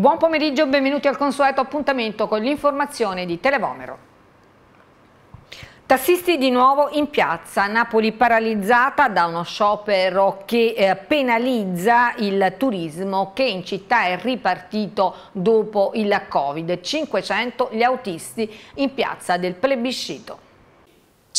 Buon pomeriggio, benvenuti al consueto appuntamento con l'informazione di Televomero. Tassisti di nuovo in piazza, Napoli paralizzata da uno sciopero che eh, penalizza il turismo che in città è ripartito dopo il Covid. 500 gli autisti in piazza del plebiscito.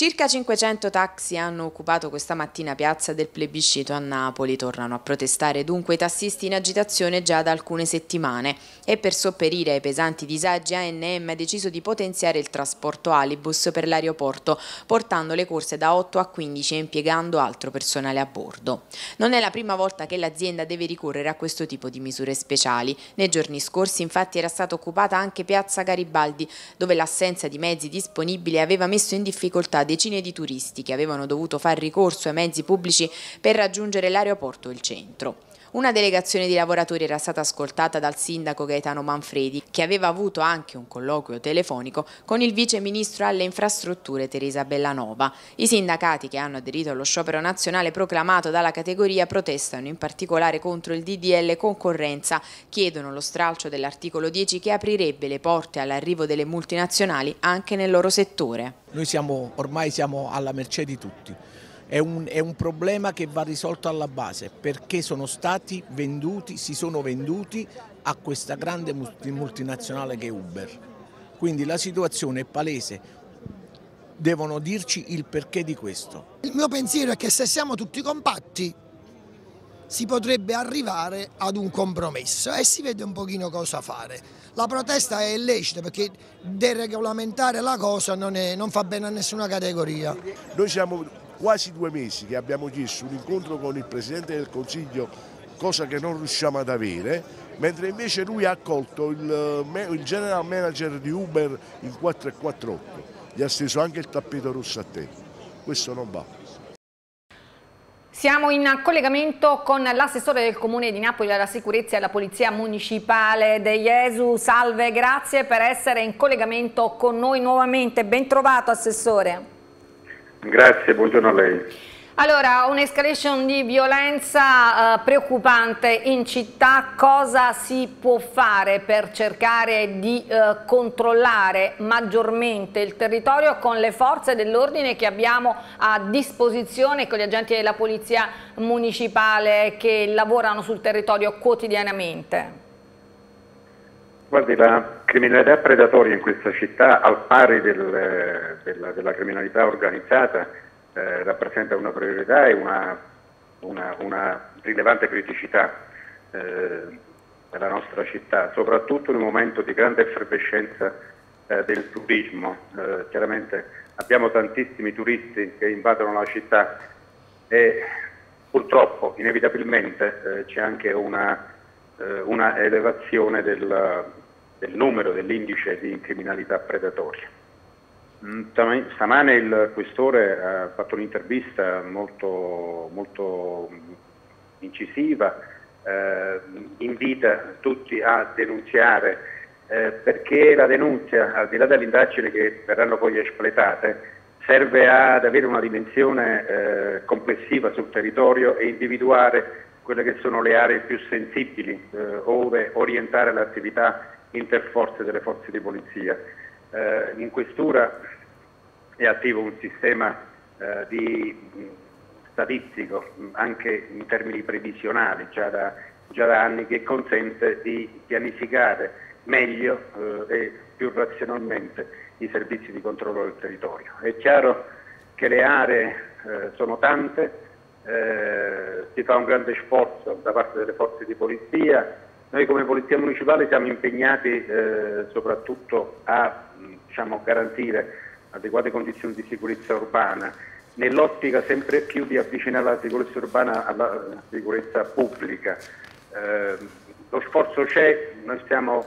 Circa 500 taxi hanno occupato questa mattina piazza del plebiscito a Napoli. Tornano a protestare dunque i tassisti in agitazione già da alcune settimane e per sopperire ai pesanti disagi ANM ha deciso di potenziare il trasporto Alibus per l'aeroporto, portando le corse da 8 a 15 e impiegando altro personale a bordo. Non è la prima volta che l'azienda deve ricorrere a questo tipo di misure speciali. Nei giorni scorsi infatti era stata occupata anche piazza Garibaldi, dove l'assenza di mezzi disponibili aveva messo in difficoltà decine di turisti che avevano dovuto fare ricorso ai mezzi pubblici per raggiungere l'aeroporto o il centro. Una delegazione di lavoratori era stata ascoltata dal sindaco Gaetano Manfredi, che aveva avuto anche un colloquio telefonico con il vice ministro alle infrastrutture Teresa Bellanova. I sindacati che hanno aderito allo sciopero nazionale proclamato dalla categoria protestano in particolare contro il DDL concorrenza, chiedono lo stralcio dell'articolo 10 che aprirebbe le porte all'arrivo delle multinazionali anche nel loro settore. Noi siamo, ormai siamo alla mercé di tutti è un, è un, problema che va risolto alla base perché sono stati venduti, si sono venduti a questa grande multinazionale che è Uber. Quindi la situazione è palese, devono dirci il perché di questo. Il mio pensiero è che se siamo tutti compatti si potrebbe arrivare ad un compromesso e si vede un pochino cosa fare. La protesta è illecita perché deregolamentare la cosa non, è, non fa bene a nessuna categoria. Noi siamo quasi due mesi che abbiamo chiesto un incontro con il Presidente del Consiglio, cosa che non riusciamo ad avere, mentre invece lui ha accolto il, il general manager di Uber in 448, gli ha steso anche il tappeto rosso a te. Questo non va. Siamo in collegamento con l'assessore del Comune di Napoli alla sicurezza e alla Polizia Municipale De Jesu. Salve, grazie per essere in collegamento con noi nuovamente. Ben trovato, Assessore. Grazie, buongiorno a lei. Allora, un'escalation di violenza eh, preoccupante in città, cosa si può fare per cercare di eh, controllare maggiormente il territorio con le forze dell'ordine che abbiamo a disposizione, con gli agenti della polizia municipale che lavorano sul territorio quotidianamente? Guardi, la criminalità predatoria in questa città, al pari del, della, della, criminalità organizzata, eh, rappresenta una priorità e una, una, una rilevante criticità eh, della nostra città, soprattutto in un momento di grande effervescenza eh, del turismo. Eh, chiaramente abbiamo tantissimi turisti che invadono la città e purtroppo, inevitabilmente, eh, c'è anche una eh, una elevazione del, del numero dell'indice di criminalità predatoria. Mm, stamane il questore ha fatto un'intervista molto, molto incisiva, eh, invita tutti a denunziare eh, perché la denunzia, al di là delle indagini che verranno poi espletate, serve ad avere una dimensione eh, complessiva sul territorio e individuare quelle che sono le aree più sensibili eh, ove orientare l'attività interforze delle forze di polizia. Eh, in questura è attivo un sistema eh, di, statistico anche in termini previsionali già da, già da, anni che consente di pianificare meglio eh, e più razionalmente i servizi di controllo del territorio. È chiaro che le aree eh, sono tante, eh, si fa un grande sforzo da parte delle forze di polizia, noi come Polizia Municipale siamo impegnati eh, soprattutto a diciamo, garantire adeguate condizioni di sicurezza urbana, nell'ottica sempre più di avvicinare la sicurezza urbana alla sicurezza pubblica. Eh, lo sforzo c'è, noi stiamo,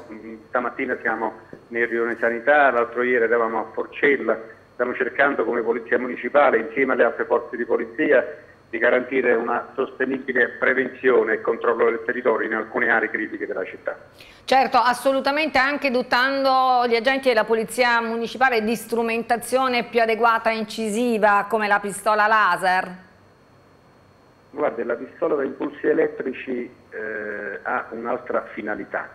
stamattina siamo nel Rione Sanità, l'altro ieri eravamo a Forcella, stiamo cercando come Polizia Municipale insieme alle altre forze di polizia di garantire una sostenibile prevenzione e controllo del territorio in alcune aree critiche della città. Certo, assolutamente anche dotando gli agenti della Polizia Municipale di strumentazione più adeguata e incisiva come la pistola laser? Guarda, la pistola da impulsi elettrici eh, ha un'altra finalità,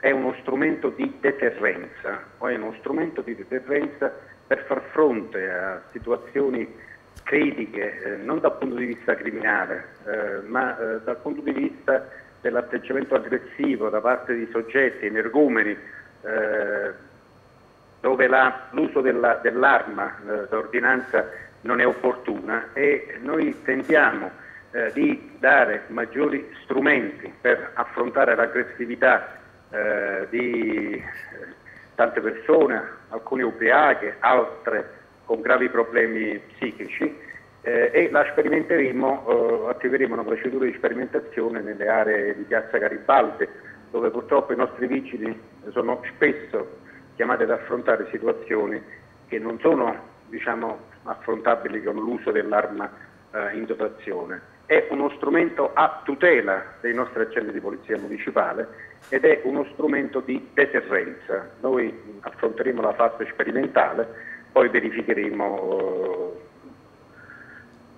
è uno strumento di deterrenza, è uno strumento di deterrenza per far fronte a situazioni critiche, eh, non dal punto di vista criminale, eh, ma eh, dal punto di vista dell'atteggiamento aggressivo da parte di soggetti energumeni, eh, dove l'uso della, dell'arma eh, d'ordinanza non è opportuna e noi tentiamo eh, di dare maggiori strumenti per affrontare l'aggressività di tante persone, alcune ubriache, altre con gravi problemi psichici eh, e la sperimenteremo, eh, attiveremo una procedura di sperimentazione nelle aree di Piazza Garibaldi dove purtroppo i nostri vigili sono spesso chiamati ad affrontare situazioni che non sono diciamo, affrontabili con l'uso dell'arma eh, in dotazione. È uno strumento a tutela dei nostri agenti di polizia municipale ed è uno strumento di deterrenza. Noi affronteremo la fase sperimentale poi verificheremo,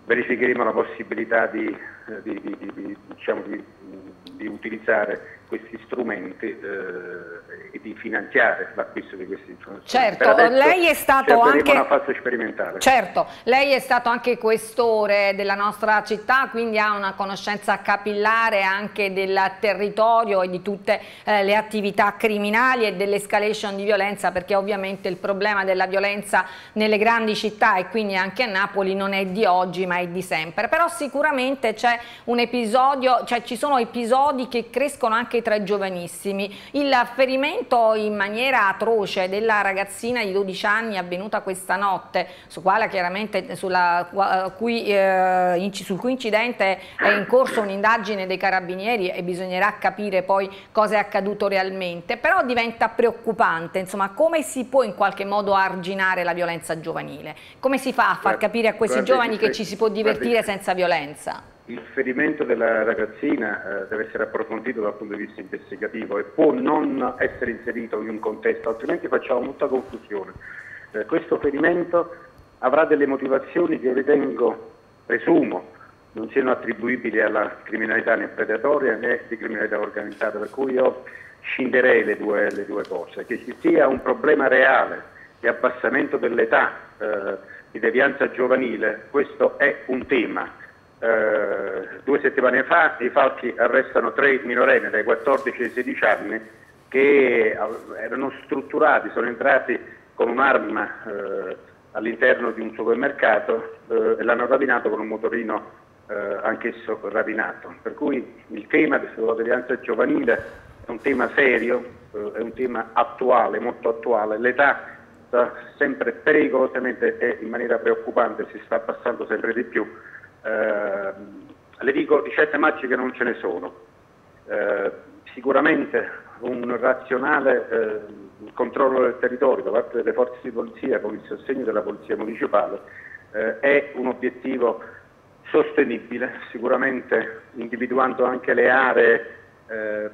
verificheremo la possibilità di, eh, di, di, diciamo di utilizzare questi strumenti eh, e di finanziare l'acquisto di questi strumenti. Certo, lei è stato anche una fase sperimentale. Certo, lei è stato anche questore della nostra città, quindi ha una conoscenza capillare anche del territorio e di tutte eh, le attività criminali e dell'escalation di violenza, perché ovviamente il problema della violenza nelle grandi città e quindi anche a Napoli non è di oggi ma è di sempre. Però sicuramente c'è un episodio, cioè ci sono episodi che crescono anche tra i giovanissimi. Il ferimento in maniera atroce della ragazzina di 12 anni avvenuta questa notte, su quale chiaramente sulla, cui, eh, sul cui incidente è in corso un'indagine dei carabinieri e bisognerà capire poi cosa è accaduto realmente, però diventa preoccupante, insomma, come si può in qualche modo arginare la violenza giovanile? Come si fa a far capire a questi giovani che ci si può divertire senza violenza? Il ferimento della ragazzina eh, deve essere approfondito dal punto di vista investigativo e può non essere inserito in un contesto, altrimenti facciamo molta confusione. Eh, questo ferimento avrà delle motivazioni che ritengo, presumo, non siano attribuibili alla criminalità né predatoria né di criminalità organizzata, per cui io scinderei le due, le due cose, che ci sia un problema reale di abbassamento dell'età eh, di devianza giovanile, questo è un tema eh, due settimane fa i falchi arrestano tre minorenni dai 14 ai 16 anni che erano strutturati, sono entrati con un'arma eh, all'interno di un supermercato eh, e l'hanno rapinato con un motorino eh, anch'esso rapinato. Per cui il tema della sorveglianza giovanile è un tema serio, eh, è un tema attuale, molto attuale. L'età sta sempre pericolosamente e in maniera preoccupante si sta passando sempre di più eh, le dico ricette magiche non ce ne sono. Eh, sicuramente un razionale eh, controllo del territorio da parte delle forze di polizia con il sostegno della polizia municipale eh, è un obiettivo sostenibile, sicuramente individuando anche le aree eh,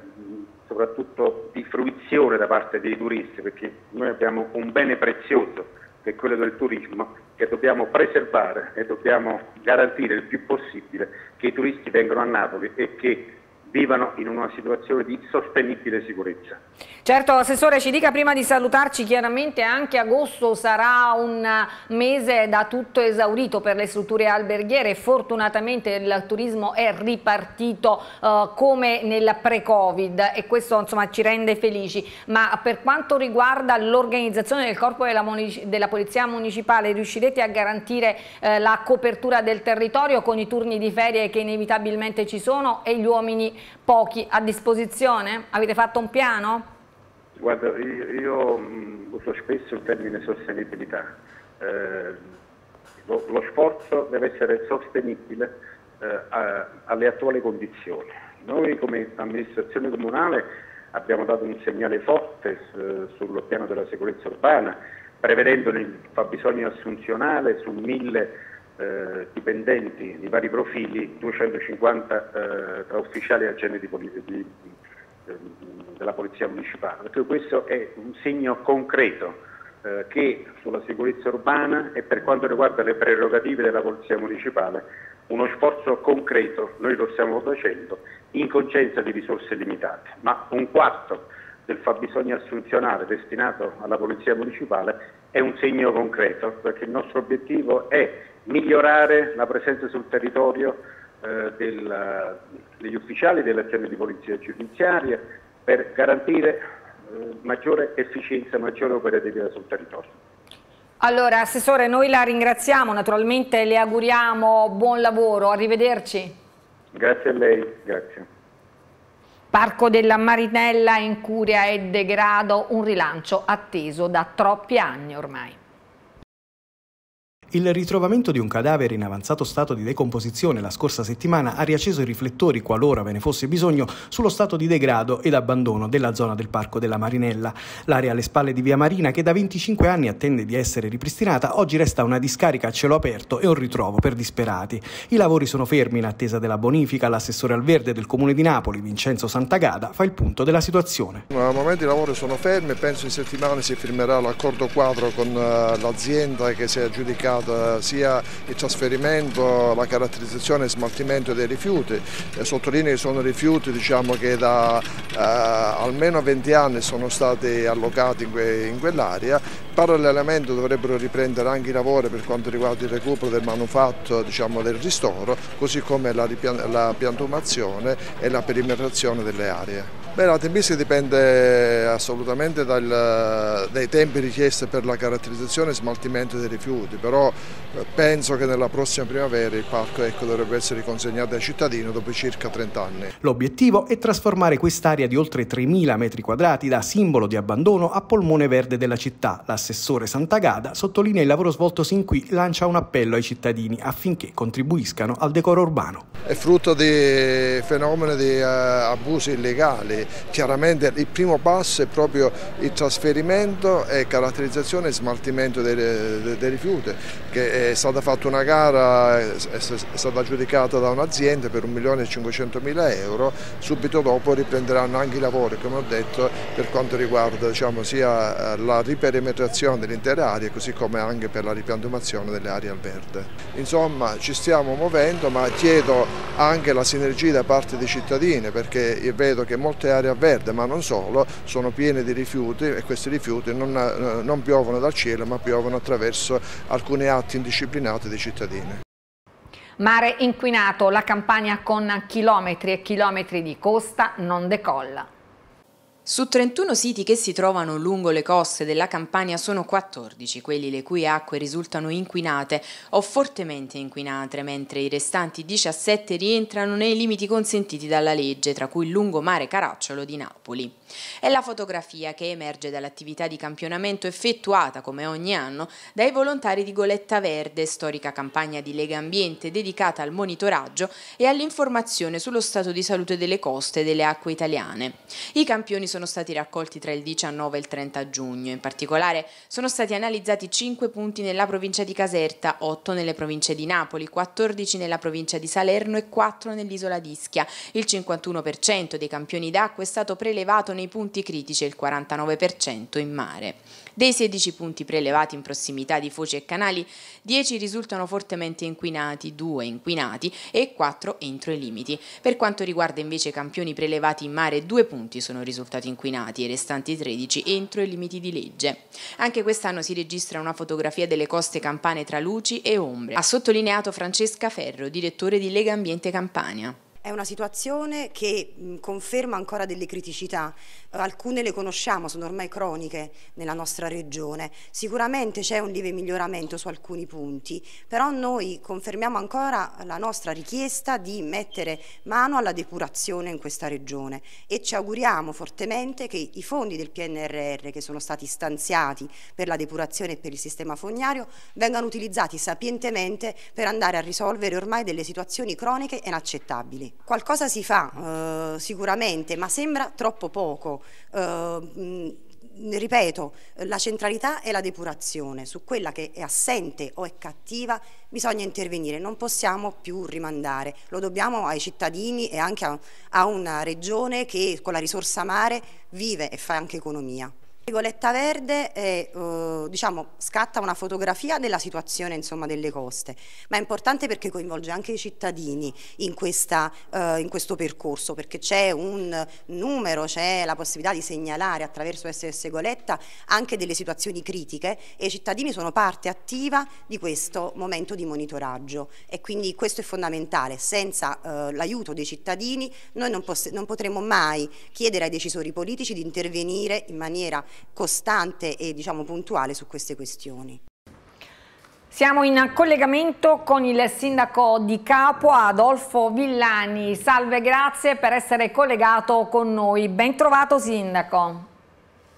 soprattutto di fruizione da parte dei turisti, perché noi abbiamo un bene prezioso che è quello del turismo, che dobbiamo preservare e dobbiamo garantire il più possibile che i turisti vengano a Napoli e che vivano in una situazione di sostenibile sicurezza. Certo, Assessore, ci dica prima di salutarci, chiaramente anche agosto sarà un mese da tutto esaurito per le strutture alberghiere, fortunatamente il turismo è ripartito uh, come nel pre-Covid e questo insomma, ci rende felici, ma per quanto riguarda l'organizzazione del corpo della, della, Polizia Municipale riuscirete a garantire uh, la copertura del territorio con i turni di ferie che inevitabilmente ci sono e gli uomini pochi a disposizione? Avete fatto un piano? Guarda, io, io uso spesso il termine sostenibilità. Eh, lo, lo, sforzo deve essere sostenibile eh, a, alle attuali condizioni. Noi come amministrazione comunale abbiamo dato un segnale forte eh, sul piano della sicurezza urbana, prevedendo nel fabbisogno assunzionale su mille eh, dipendenti di vari profili, 250 eh, tra ufficiali e agenti di, eh, della Polizia Municipale, perché questo è un segno concreto eh, che sulla sicurezza urbana e per quanto riguarda le prerogative della Polizia Municipale uno sforzo concreto, noi lo stiamo facendo, in concenza di risorse limitate, ma un quarto del fabbisogno assunzionale destinato alla Polizia Municipale è un segno concreto, perché il nostro obiettivo è migliorare la presenza sul territorio eh, del, degli ufficiali delle azioni di polizia giudiziaria per garantire eh, maggiore efficienza, maggiore operatività sul territorio. Allora, Assessore, noi la ringraziamo, naturalmente le auguriamo buon lavoro, arrivederci. Grazie a lei, grazie. Parco della Marinella in curia e degrado, un rilancio atteso da troppi anni ormai. Il ritrovamento di un cadavere in avanzato stato di decomposizione la scorsa settimana ha riacceso i riflettori, qualora ve ne fosse bisogno, sullo stato di degrado ed abbandono della zona del Parco della Marinella. L'area alle spalle di Via Marina, che da 25 anni attende di essere ripristinata, oggi resta una discarica a cielo aperto e un ritrovo per disperati. I lavori sono fermi in attesa della bonifica. L'assessore al verde del comune di Napoli, Vincenzo Santagada, fa il punto della situazione. Al momento i lavori sono fermi, penso in settimana si firmerà l'accordo quadro con eh, l'azienda che si è aggiudicata sia il trasferimento, la caratterizzazione e smaltimento dei rifiuti. E sottolineo che sono rifiuti diciamo, che da eh, almeno 20 anni sono stati allocati in, que in quell'area. Parallelamente dovrebbero riprendere anche i lavori per quanto riguarda il recupero del manufatto diciamo, del ristoro, così come la, la piantumazione e la perimetrazione delle aree. Beh, la tempistica dipende assolutamente dal, dai tempi richiesti per la caratterizzazione e smaltimento dei rifiuti, però eh, penso che nella prossima primavera il parco ecco, dovrebbe essere consegnato ai cittadini dopo circa 30 anni. L'obiettivo è trasformare quest'area di oltre 3.000 metri quadrati da simbolo di abbandono a polmone verde della città. L'assessore Santagada sottolinea il lavoro svolto sin qui e lancia un appello ai cittadini affinché contribuiscano al decoro urbano. È frutto di fenomeni di uh, abusi illegali chiaramente il primo passo è proprio il trasferimento e caratterizzazione e smaltimento dei, dei, dei rifiuti, che è stata fatta una gara, è stata aggiudicata da un'azienda per 1.500.000 euro, subito dopo riprenderanno anche i lavori, come ho detto, per quanto riguarda diciamo, sia la riperimetrazione dell'intera area, così come anche per la ripiantumazione delle aree al verde. Insomma ci stiamo muovendo, ma chiedo anche la sinergia da parte dei cittadini, perché vedo che molte area verde, ma non solo, sono piene di rifiuti e questi rifiuti non, eh, non piovono dal cielo ma piovono attraverso alcuni atti indisciplinati dei cittadini. Mare inquinato, la campagna con chilometri e chilometri di costa non decolla. Su 31 siti che si trovano lungo le coste della Campania sono 14 quelli le cui acque risultano inquinate o fortemente inquinate, mentre i restanti 17 rientrano nei limiti consentiti dalla legge, tra cui il lungomare Caracciolo di Napoli. È la fotografia che emerge dall'attività di campionamento effettuata, come ogni anno, dai volontari di Goletta Verde, storica campagna di Lega Ambiente dedicata al monitoraggio e all'informazione sullo stato di salute delle coste e delle acque italiane. I campioni sono stati raccolti tra il 19 e il 30 giugno. In particolare sono stati analizzati 5 punti nella provincia di Caserta, 8 nelle province di Napoli, 14 nella provincia di Salerno e 4 nell'isola di Ischia. Il 51% dei campioni d'acqua è stato prelevato nei punti critici e il 49% in mare. Dei 16 punti prelevati in prossimità di foci e canali, 10 risultano fortemente inquinati, 2 inquinati e 4 entro i limiti. Per quanto riguarda invece i campioni prelevati in mare, 2 punti sono risultati inquinati e i restanti 13 entro i limiti di legge. Anche quest'anno si registra una fotografia delle coste campane tra luci e ombre, ha sottolineato Francesca Ferro, direttore di Lega Ambiente Campania. È una situazione che conferma ancora delle criticità, alcune le conosciamo, sono ormai croniche nella nostra regione, sicuramente c'è un lieve miglioramento su alcuni punti, però noi confermiamo ancora la nostra richiesta di mettere mano alla depurazione in questa regione e ci auguriamo fortemente che i fondi del PNRR che sono stati stanziati per la depurazione e per il sistema fognario vengano utilizzati sapientemente per andare a risolvere ormai delle situazioni croniche e inaccettabili. Qualcosa si fa eh, sicuramente, ma sembra troppo poco. Eh, ripeto, la centralità è la depurazione, su quella che è assente o è cattiva bisogna intervenire, non possiamo più rimandare, lo dobbiamo ai cittadini e anche a, a una regione che con la risorsa mare vive e fa anche economia. Goletta Verde è, eh, diciamo, scatta una fotografia della situazione insomma, delle coste, ma è importante perché coinvolge anche i cittadini in, questa, eh, in questo percorso, perché c'è un numero, c'è la possibilità di segnalare attraverso SS Goletta anche delle situazioni critiche e i cittadini sono parte attiva di questo momento di monitoraggio. E quindi questo è fondamentale, senza eh, l'aiuto dei cittadini noi non, non potremo mai chiedere ai decisori politici di intervenire in maniera costante e diciamo, puntuale su queste questioni. Siamo in collegamento con il sindaco di Capua, Adolfo Villani. Salve, grazie per essere collegato con noi. Ben trovato sindaco.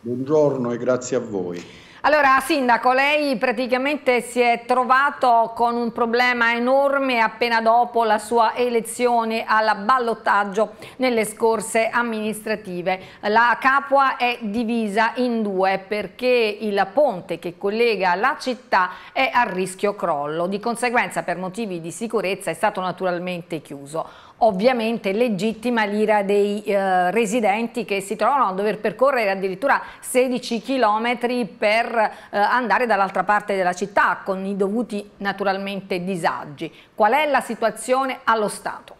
Buongiorno e grazie a voi. Allora, Sindaco, lei praticamente si è trovato con un problema enorme appena dopo la sua elezione al ballottaggio nelle scorse amministrative. La Capua è divisa in due perché il ponte che collega la città è a rischio crollo. Di conseguenza, per motivi di sicurezza, è stato naturalmente chiuso ovviamente legittima l'ira dei eh, residenti che si trovano a dover percorrere addirittura 16 chilometri per eh, andare dall'altra parte della città con i dovuti naturalmente disagi. Qual è la situazione allo Stato?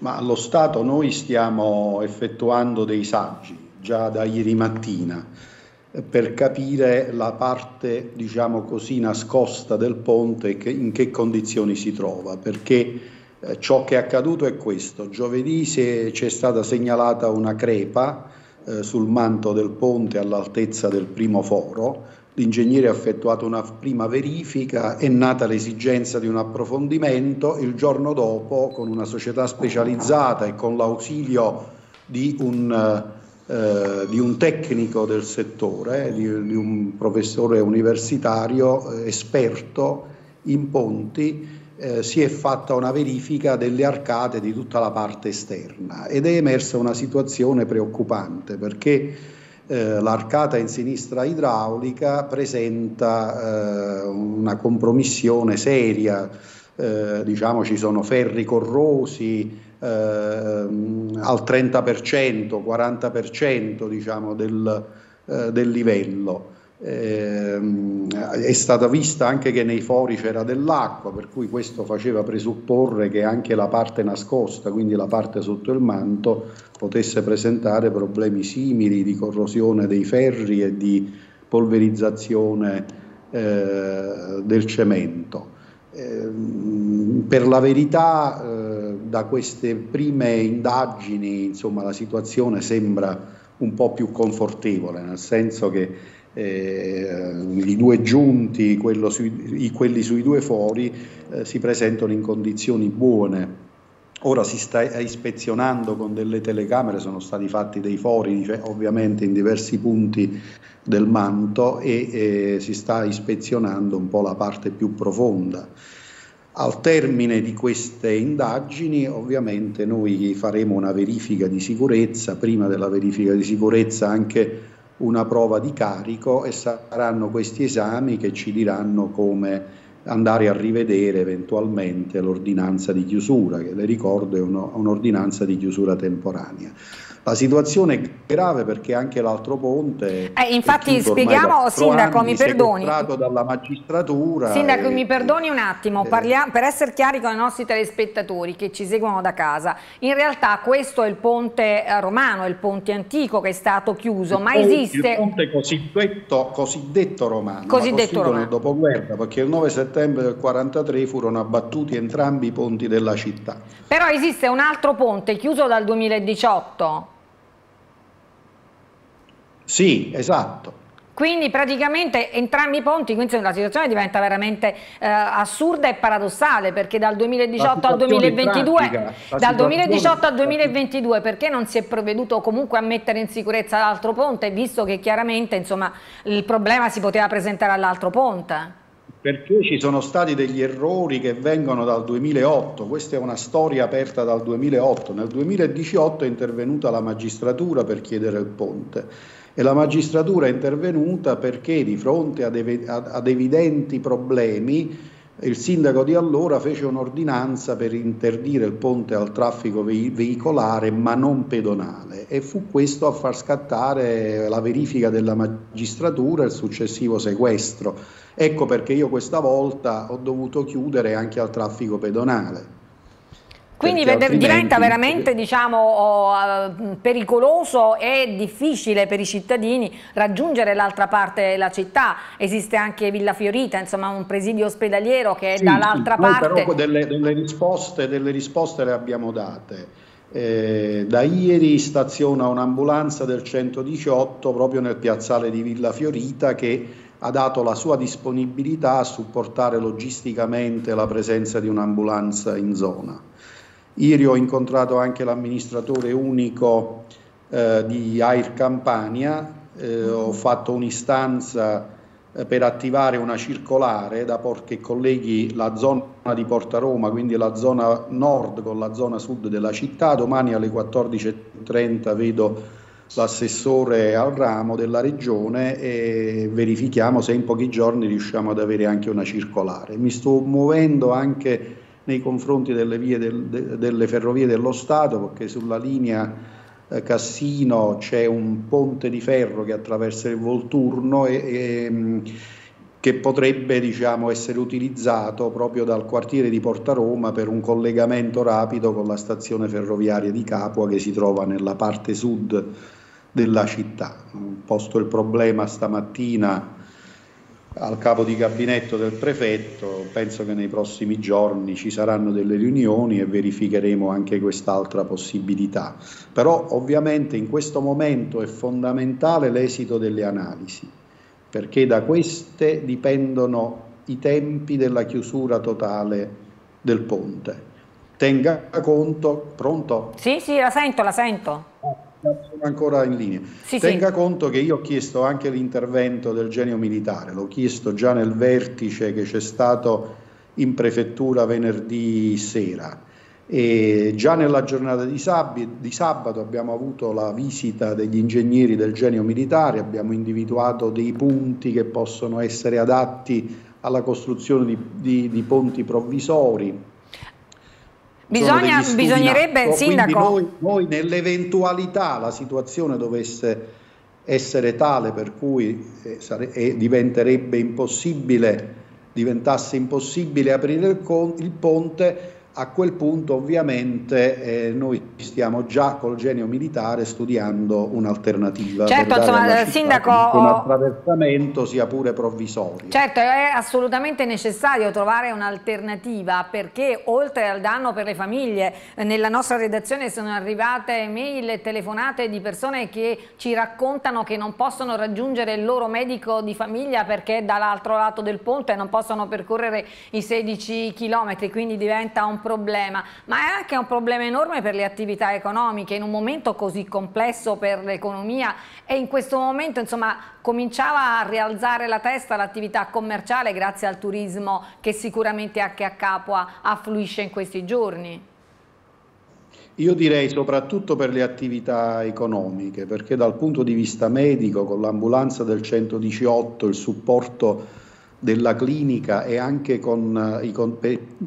Ma allo Stato noi stiamo effettuando dei saggi già da ieri mattina eh, per capire la parte, diciamo così, nascosta del ponte e in che condizioni si trova, perché eh, ciò che è accaduto è questo. Giovedì c'è stata segnalata una crepa eh, sul manto del ponte all'altezza del primo foro. L'ingegnere ha effettuato una prima verifica, è nata l'esigenza di un approfondimento. Il giorno dopo, con una società specializzata e con l'ausilio di un, eh, di un tecnico del settore, di, di un professore universitario eh, esperto in ponti, eh, si è fatta una verifica delle arcate di tutta la parte esterna ed è emersa una situazione preoccupante perché eh, l'arcata in sinistra idraulica presenta eh, una compromissione seria, eh, diciamo ci sono ferri corrosi eh, al 30%, 40% diciamo, del, eh, del livello eh, è stata vista anche che nei fori c'era dell'acqua, per cui questo faceva presupporre che anche la parte nascosta, quindi la parte sotto il manto, potesse presentare problemi simili di corrosione dei ferri e di polverizzazione eh, del cemento. Eh, per la verità, eh, da queste prime indagini, insomma, la situazione sembra un po' più confortevole, nel senso che eh, i due giunti, sui, quelli sui due fori, eh, si presentano in condizioni buone. Ora si sta ispezionando con delle telecamere, sono stati fatti dei fori ovviamente in diversi punti del manto e eh, si sta ispezionando un po' la parte più profonda. Al termine di queste indagini ovviamente noi faremo una verifica di sicurezza, prima della verifica di sicurezza anche una prova di carico e saranno questi esami che ci diranno come andare a rivedere eventualmente l'ordinanza di chiusura, che le ricordo è un'ordinanza di chiusura temporanea. La situazione è grave perché anche l'altro ponte. Eh, infatti, spieghiamo, Sindaco, mi perdoni. dalla magistratura. Sindaco, e, mi perdoni un attimo, eh, parliamo, per essere chiari con i nostri telespettatori che ci seguono da casa. In realtà, questo è il ponte eh, romano, il ponte antico che è stato chiuso, ma ponte, esiste. Il ponte cosiddetto, cosiddetto romano, cosiddetto romano. nel dopoguerra, perché il 9 settembre del 1943 furono abbattuti entrambi i ponti della città. Però esiste un altro ponte chiuso dal 2018 sì, esatto. Quindi praticamente entrambi i ponti, quindi la situazione diventa veramente eh, assurda e paradossale perché dal 2018 al 2022, pratica, dal 2018 al 2022 perché non si è provveduto comunque a mettere in sicurezza l'altro ponte visto che chiaramente insomma, il problema si poteva presentare all'altro ponte? Perché ci sono stati degli errori che vengono dal 2008, questa è una storia aperta dal 2008, nel 2018 è intervenuta la magistratura per chiedere il ponte e la magistratura è intervenuta perché di fronte ad, ev ad evidenti problemi il sindaco di allora fece un'ordinanza per interdire il ponte al traffico veicolare ma non pedonale e fu questo a far scattare la verifica della magistratura e il successivo sequestro. Ecco perché io questa volta ho dovuto chiudere anche al traffico pedonale. Quindi altrimenti... diventa veramente diciamo, oh, pericoloso e difficile per i cittadini raggiungere l'altra parte della città. Esiste anche Villa Fiorita, insomma un presidio ospedaliero che è sì, dall'altra sì, parte. Però delle, delle, risposte, delle risposte le abbiamo date. Eh, da ieri staziona un'ambulanza del 118 proprio nel piazzale di Villa Fiorita che ha dato la sua disponibilità a supportare logisticamente la presenza di un'ambulanza in zona. Ieri ho incontrato anche l'amministratore unico eh, di Air Campania, eh, ho fatto un'istanza eh, per attivare una circolare da che colleghi la zona di Porta Roma, quindi la zona nord con la zona sud della città. Domani alle 14.30 vedo l'assessore al ramo della regione e verifichiamo se in pochi giorni riusciamo ad avere anche una circolare. Mi sto muovendo anche nei confronti delle, del, de, delle ferrovie dello Stato perché sulla linea eh, Cassino c'è un ponte di ferro che attraversa il Volturno e, e mm, che potrebbe diciamo, essere utilizzato proprio dal quartiere di Porta Roma per un collegamento rapido con la stazione ferroviaria di Capua che si trova nella parte sud della città. Posto il problema stamattina al capo di gabinetto del prefetto, penso che nei prossimi giorni ci saranno delle riunioni e verificheremo anche quest'altra possibilità. Però ovviamente in questo momento è fondamentale l'esito delle analisi, perché da queste dipendono i tempi della chiusura totale del ponte. Tenga conto, pronto? Sì, sì, la sento, la sento sono ancora in linea. Sì, Tenga sì. conto che io ho chiesto anche l'intervento del genio militare, l'ho chiesto già nel vertice che c'è stato in prefettura venerdì sera. E già nella giornata di, sabato, di sabato abbiamo avuto la visita degli ingegneri del genio militare, abbiamo individuato dei punti che possono essere adatti alla costruzione di, di, di ponti provvisori, Bisogna, bisognerebbe, Sindaco... Noi, noi nell'eventualità la situazione dovesse essere tale per cui eh, sare- eh, diventerebbe impossibile, diventasse impossibile aprire il, con- il ponte, a quel punto ovviamente eh, noi stiamo già col genio militare studiando un'alternativa. Certo, insomma, Sindaco... Un attraversamento sia pure provvisorio. Certo, è assolutamente necessario trovare un'alternativa perché oltre al danno per le famiglie, nella nostra redazione sono arrivate mail e telefonate di persone che ci raccontano che non possono raggiungere il loro medico di famiglia perché è dall'altro lato del ponte non possono percorrere i 16 km, quindi diventa un problema, ma è anche un problema enorme per le attività economiche in un momento così complesso per l'economia e in questo momento insomma cominciava a rialzare la testa l'attività commerciale grazie al turismo che sicuramente anche a Capua affluisce in questi giorni. Io direi soprattutto per le attività economiche, perché dal punto di vista medico, con l'ambulanza del 118, il supporto della clinica e anche con eh, i, con,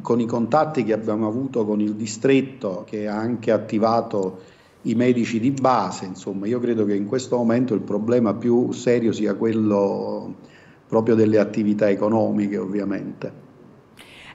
con i, contatti che abbiamo avuto con il distretto che ha anche attivato i medici di base, insomma io credo che in questo momento il problema più serio sia quello proprio delle attività economiche ovviamente.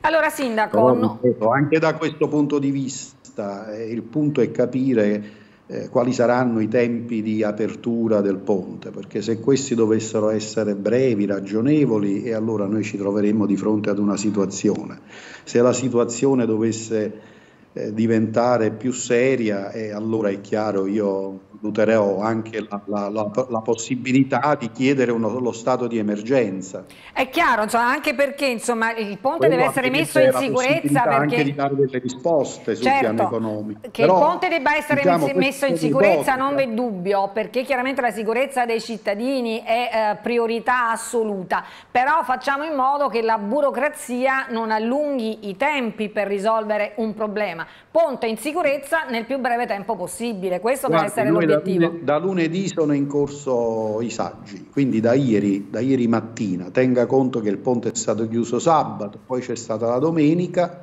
Allora Sindaco... Però, anche da questo punto di vista eh, il punto è capire eh, quali saranno i tempi di apertura del ponte, perché se questi dovessero essere brevi, ragionevoli, e allora noi ci troveremmo di fronte ad una situazione. Se la situazione dovesse eh, diventare più seria, e allora è chiaro, io valuterò anche la, la, la, la, possibilità di chiedere uno, lo stato di emergenza. È chiaro, insomma, anche perché insomma, il ponte Quello deve essere messo in sicurezza. Perché... anche di dare delle risposte sul certo, piano economico. Che Però, il ponte debba essere diciamo, messo in sicurezza non v'è dubbio, perché chiaramente la sicurezza dei cittadini è eh, priorità assoluta. Però facciamo in modo che la burocrazia non allunghi i tempi per risolvere un problema problema. Ponte in sicurezza nel più breve tempo possibile, questo Guardi, deve essere l'obiettivo. Da, da, lunedì sono in corso i saggi, quindi da ieri, da ieri mattina. Tenga conto che il ponte è stato chiuso sabato, poi c'è stata la domenica.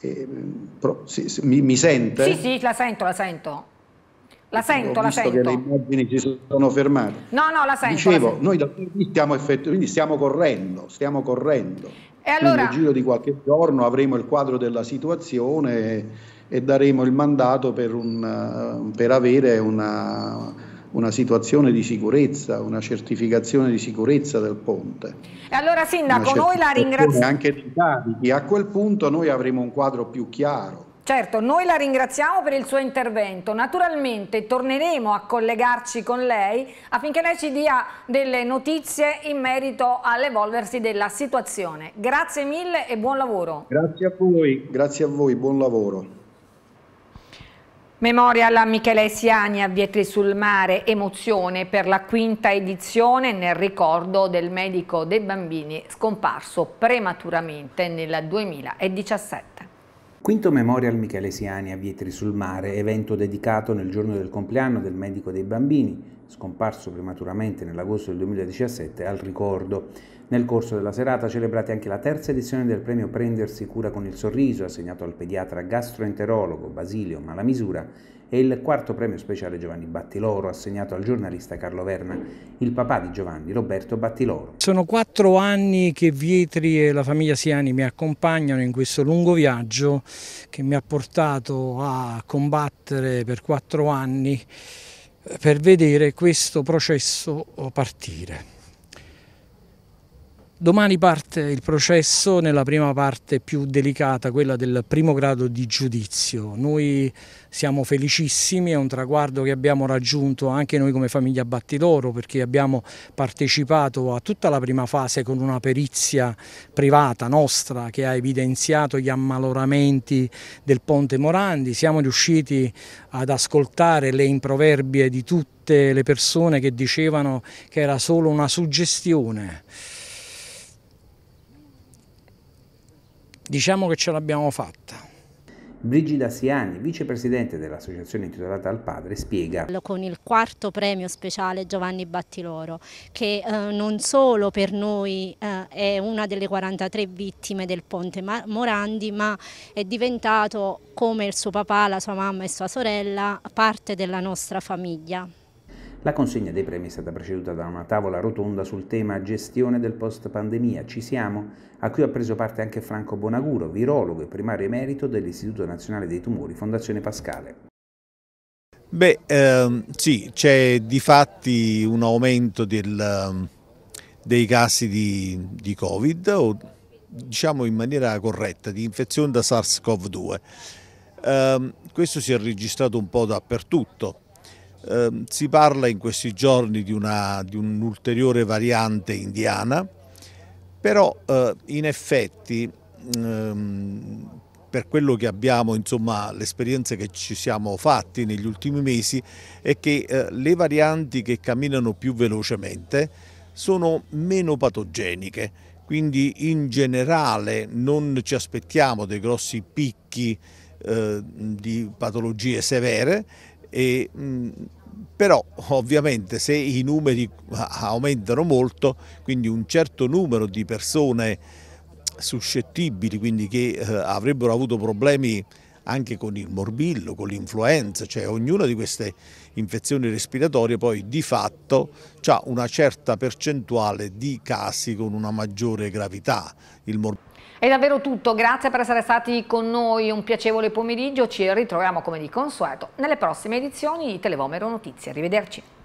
E, pro, si, si, mi, mi sente? Sì, sì, la sento, la sento. La sento, la sento. che le immagini si sono fermate. No, no, la sento. Dicevo, la sento. noi da stiamo effettuando, quindi stiamo correndo, stiamo correndo. E allora... Nel giro di qualche giorno avremo il quadro della situazione e daremo il mandato per, un, per avere una, una situazione di sicurezza, una certificazione di sicurezza del ponte. E allora Sindaco, noi la ringraziamo. Anche dei carichi, a quel punto noi avremo un quadro più chiaro. Certo, noi la ringraziamo per il suo intervento. Naturalmente torneremo a collegarci con lei affinché lei ci dia delle notizie in merito all'evolversi della situazione. Grazie mille e buon lavoro. Grazie a voi, grazie a voi, buon lavoro. Memorial a Michele Siani a Vietri sul Mare, emozione per la quinta edizione nel ricordo del medico dei bambini scomparso prematuramente nel 2017. Quinto Memorial Michele Siani a Vietri sul Mare, evento dedicato nel giorno del compleanno del medico dei bambini, scomparso prematuramente nell'agosto del 2017, al ricordo. Nel corso della serata celebrate anche la terza edizione del premio Prendersi cura con il sorriso, assegnato al pediatra gastroenterologo Basilio Malamisura e il quarto premio speciale Giovanni Battiloro, assegnato al giornalista Carlo Verna, il papà di Giovanni, Roberto Battiloro. Sono quattro anni che Vietri e la famiglia Siani mi accompagnano in questo lungo viaggio che mi ha portato a combattere per quattro anni per vedere questo processo partire. Domani parte il processo nella prima parte più delicata, quella del primo grado di giudizio. Noi siamo felicissimi, è un traguardo che abbiamo raggiunto anche noi come famiglia Battiloro perché abbiamo partecipato a tutta la prima fase con una perizia privata nostra che ha evidenziato gli ammaloramenti del ponte Morandi. Siamo riusciti ad ascoltare le improverbie di tutte le persone che dicevano che era solo una suggestione. Diciamo che ce l'abbiamo fatta. Brigida Siani, vicepresidente dell'associazione intitolata al padre, spiega. Con il quarto premio speciale Giovanni Battiloro, che eh, non solo per noi eh, è una delle 43 vittime del ponte Morandi, ma è diventato, come il suo papà, la sua mamma e sua sorella, parte della nostra famiglia. La consegna dei premi è stata preceduta da una tavola rotonda sul tema gestione del post-pandemia. Ci siamo? A cui ha preso parte anche Franco Bonaguro, virologo e primario emerito dell'Istituto Nazionale dei Tumori, Fondazione Pascale. Beh, ehm, sì, c'è di fatti un aumento del, dei casi di, di, Covid, o diciamo in maniera corretta, di infezione da SARS-CoV-2. Eh, questo si è registrato un po' dappertutto eh, si parla in questi giorni di, un'ulteriore variante indiana, però eh, in effetti ehm, per quello che abbiamo, insomma, l'esperienza che ci siamo fatti negli ultimi mesi è che eh, le varianti che camminano più velocemente sono meno patogeniche, quindi in generale non ci aspettiamo dei grossi picchi eh, di patologie severe e, mh, però ovviamente se i numeri aumentano molto, quindi un certo numero di persone suscettibili, quindi che eh, avrebbero avuto problemi anche con il morbillo, con l'influenza, cioè ognuna di queste infezioni respiratorie poi di fatto ha una certa percentuale di casi con una maggiore gravità. Il morbillo è davvero tutto, grazie per essere stati con noi, un piacevole pomeriggio, ci ritroviamo come di consueto nelle prossime edizioni di Televomero Notizie, arrivederci.